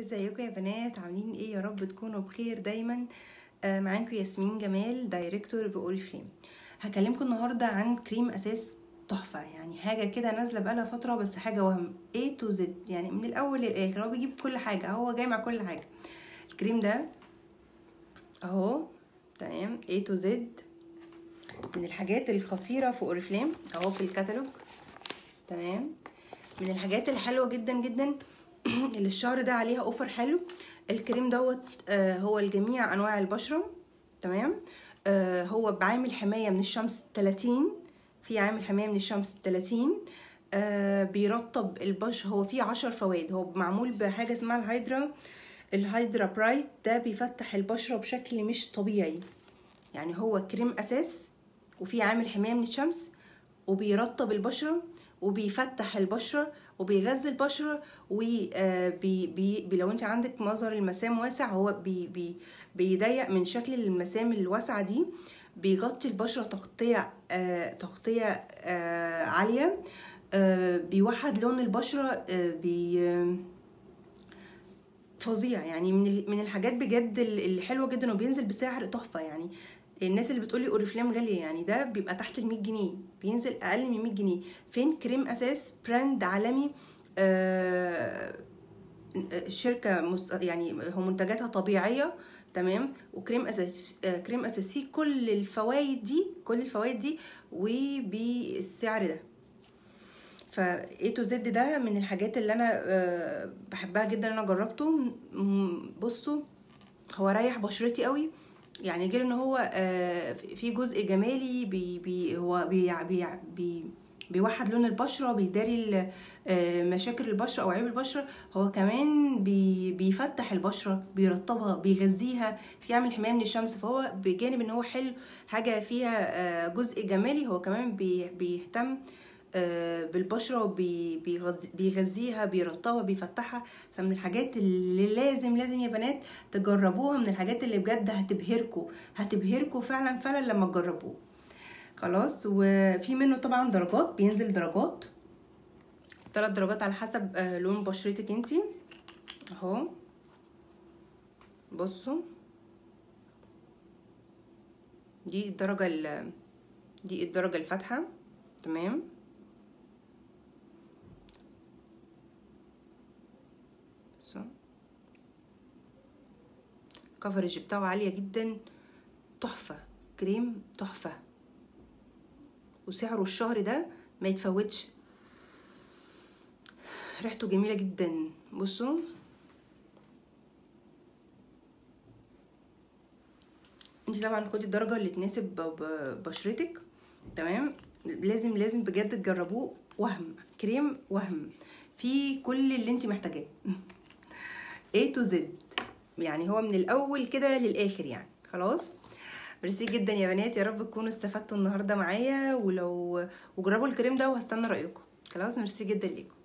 ازيكم يا بنات؟ عاملين إيه؟ يا رب تكونوا بخير دايما. آه، معاكم ياسمين جمال director ب Oriflame. هكلمكم النهارده عن كريم أساس تحفة. يعني حاجة كده نازلة بقالها فترة بس حاجة وهم. A to Z. يعني من الأول للآخر. هو بيجيب كل حاجة. هو جامع كل حاجة. الكريم ده أهو. تمام. A to Z. من الحاجات الخطيرة في Oriflame. أهو في الكتالوج تمام. من الحاجات الحلوة جدا جدا اللي الشهر ده عليها offer حلو. الكريم دوت آه هو لجميع أنواع البشرة تمام؟ آه هو بعامل حماية من الشمس 30 في عامل حماية من الشمس 30 آه بيرطب البشره هو فيه 10 فوائد هو معمول بحاجة اسمها ال hydra ال hydra bright ده بيفتح البشرة بشكل مش طبيعي. يعني هو كريم أساس وفيه عامل حماية من الشمس وبيرطب البشرة وبيفتح البشرة وبيغذي البشره وبي بي بي لو انت عندك مظهر المسام واسع هو بي بي بيضيق من شكل المسام الواسعة دي بيغطي البشرة تغطية آه تغطية آه عالية آه بيوحد لون البشرة آه بي آه فظيع يعني من من الحاجات بجد الحلوة جدا وبينزل بسعر تحفة يعني. الناس اللي بتقولي Oriflame غالية يعني ده بيبقى تحت ال 100 جنيه بينزل أقل من 100 جنيه. فين كريم أساس brand عالمي؟ آه شركة مس... يعني هو منتجاتها طبيعية تمام؟ وكريم أساس آه كريم أساس فيه كل الفوائد دي كل الفوائد دي وبالسعر ده. ف A to Z ده من الحاجات اللي أنا آه بحبها جدا أنا جربته بصوا هو ريح بشرتي قوي. يعني غير إن هو في جزء جمالي بي بي هو بي بي بي بيوحد لون البشرة بيداري مشاكل البشرة أو عيوب البشرة هو كمان بي بيفتح البشرة بيرطبها بيغذيها بيعمل حماية من الشمس فهو بجانب إن هو حلو حاجة فيها جزء جمالي هو كمان بي بيهتم بالبشرة وبيغذيها بيرطبها بيفتحها. فمن الحاجات اللي لازم لازم يا بنات تجربوها من الحاجات اللي بجد هتبهركم هتبهركم فعلا فعلا لما تجربوه. خلاص؟ وفي منه طبعا درجات بينزل درجات. ثلاث درجات على حسب لون بشرتك انتي. اهو. بصوا. دي الدرجة دي الدرجة الفاتحة. تمام؟ الكفرج بتاعه عالية جدا تحفة كريم تحفة. وسعره الشهر ده ما يتفوتش. ريحته جميلة جدا. بصوا. انت طبعا خدي الدرجة اللي تناسب بشرتك. تمام؟ لازم لازم بجد تجربوه. وهم كريم وهم. في كل اللي انت محتاجاه. A to Z. يعني هو من الأول كده للآخر يعني. خلاص؟ ميرسي جدا يا بنات. يا رب تكونوا استفدتوا النهارده معايا. ولو وجربوا الكريم ده وهستنى رأيكم. خلاص؟ ميرسي جدا ليكم.